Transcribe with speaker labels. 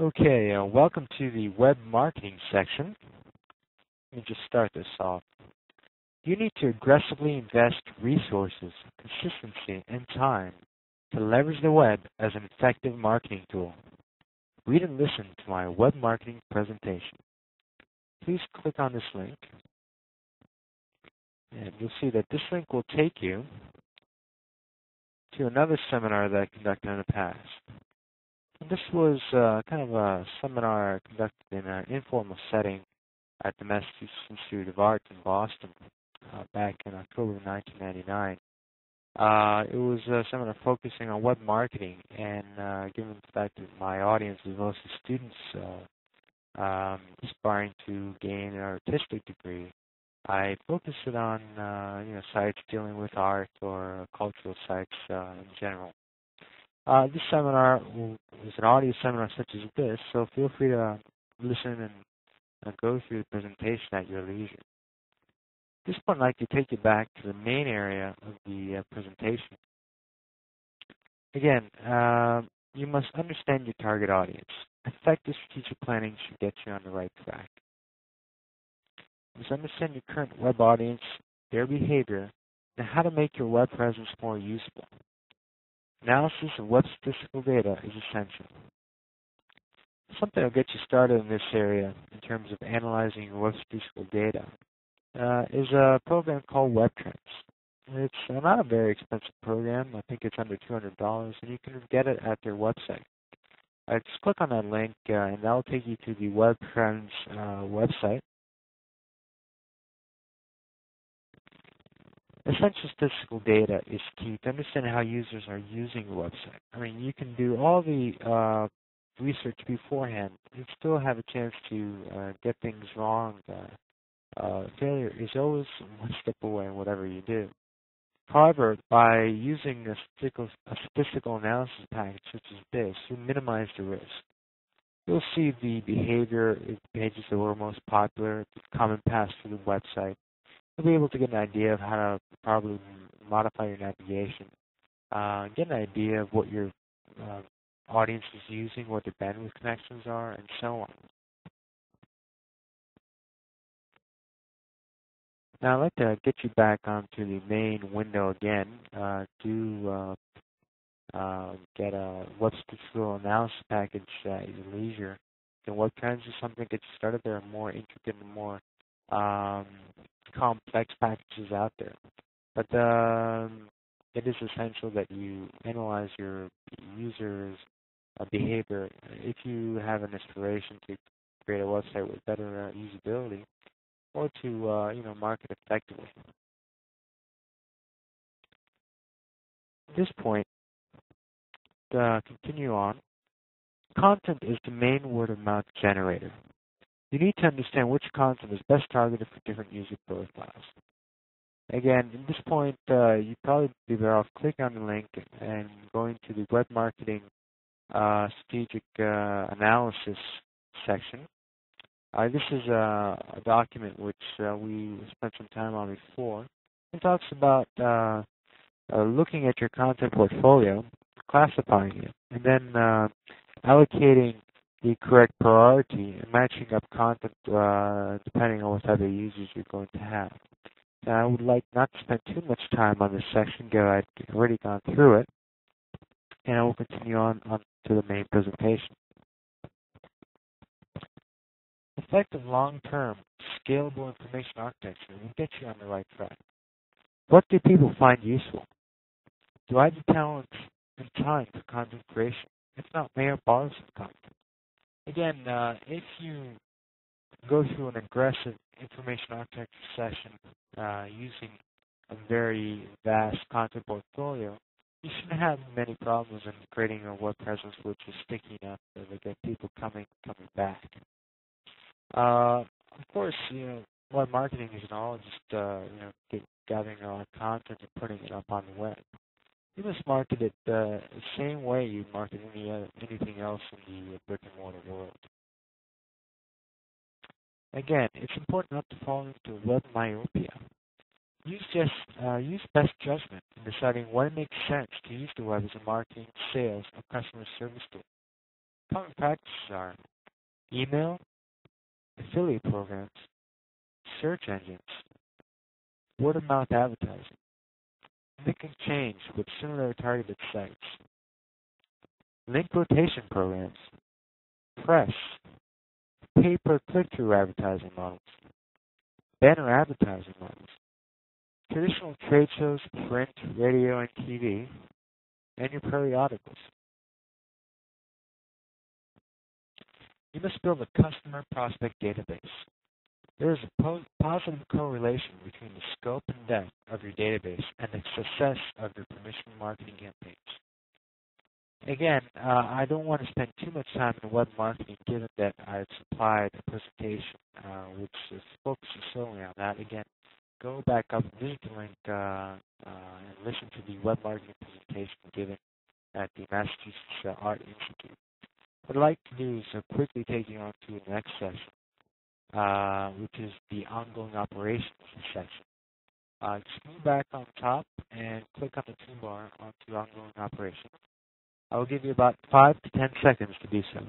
Speaker 1: Okay, uh, welcome to the web marketing section. Let me just start this off. You need to aggressively invest resources, consistency, and time to leverage the web as an effective marketing tool. Read and listen to my web marketing presentation. Please click on this link, and you'll see that this link will take you to another seminar that I conducted in the past. This was uh, kind of a seminar conducted in an informal setting at the Massachusetts Institute of Arts in Boston uh, back in October of 1999. Uh, it was a seminar focusing on web marketing, and given the fact that my audience is mostly students uh, um, aspiring to gain an artistic degree, I focused it on uh, you know sites dealing with art or cultural sites uh, in general. Uh, this seminar is an audio seminar such as this, so feel free to listen and, and go through the presentation at your leisure. At this point, I'd like to take you back to the main area of the uh, presentation. Again, uh, you must understand your target audience. Effective strategic planning should get you on the right track. You must understand your current web audience, their behavior, and how to make your web presence more useful. Analysis of web statistical data is essential. Something that will get you started in this area in terms of analyzing your web statistical data uh, is a program called WebTrends. It's not a very expensive program. I think it's under $200, and you can get it at their website. Uh, just click on that link, uh, and that will take you to the WebTrends uh, website. Essential statistical data is key to understand how users are using the website. I mean, you can do all the uh, research beforehand and still have a chance to uh, get things wrong. Uh, uh, failure is always one step away in whatever you do. However, by using a statistical, a statistical analysis package such as this, you minimize the risk. You'll see the behavior of pages that were most popular, the common paths through the website, you'll be able to get an idea of how to probably modify your navigation, uh, get an idea of what your uh, audience is using, what their bandwidth connections are, and so on. Now I'd like to get you back onto the main window again uh, to uh, uh, get a web statistical analysis package at your leisure. And WebTrends is something that gets started. There are more intricate and more um, complex packages out there. But um, it is essential that you analyze your users' uh, behavior. If you have an inspiration to create a website with better uh, usability, or to uh, you know market effectively. At this point, to continue on, content is the main word of mouth generator. You need to understand which content is best targeted for different user profiles. Again, at this point, uh, you'd probably be better off clicking on the link and going to the web marketing uh, strategic uh, analysis section. Uh, this is a, a document which uh, we spent some time on before. It talks about uh, looking at your content portfolio, classifying it, and then allocating the correct priority and matching up content uh, depending on what of users you're going to have. Now, I would like not to spend too much time on this section, because I've already gone through it, and I will continue on, on to the main presentation. Effective long-term, scalable information architecture will get you on the right track. What do people find useful? Do I have the talent and time for content creation? If not, may I borrow some content? Again, uh, if you go through an aggressive information architecture session uh, using a very vast content portfolio, you shouldn't have many problems in creating a web presence which is sticky enough to get people coming coming back. Uh, of course, you know, web marketing is not all just uh, you know gathering a lot of content and putting it up on the web you must market it uh, the same way you market any uh, anything else in the brick and mortar world. Again, it's important not to fall into web myopia. Use just uh, use best judgment in deciding when it makes sense to use the web as a marketing, sales, or customer service tool. Common practices are email, affiliate programs, search engines, word of mouth advertising, Link change with similar targeted sites, link rotation programs, press, pay per click through advertising models, banner advertising models, traditional trade shows, print, radio, and TV, and your periodicals. You must build a customer prospect database. There is a po- positive correlation between the scope and depth of your database and the success of your permission marketing campaigns. Again, uh, I don't want to spend too much time in web marketing given that I've supplied a presentation uh, which focuses solely on that. Again, go back up, visit the link, uh, uh, and listen to the web marketing presentation given at the Massachusetts uh, Art Institute. What I'd like to do is uh, quickly take you on to the next session, uh, which is the ongoing operations section. Uh, just move back on top and click on the toolbar onto ongoing operations. I will give you about five to ten seconds to do so.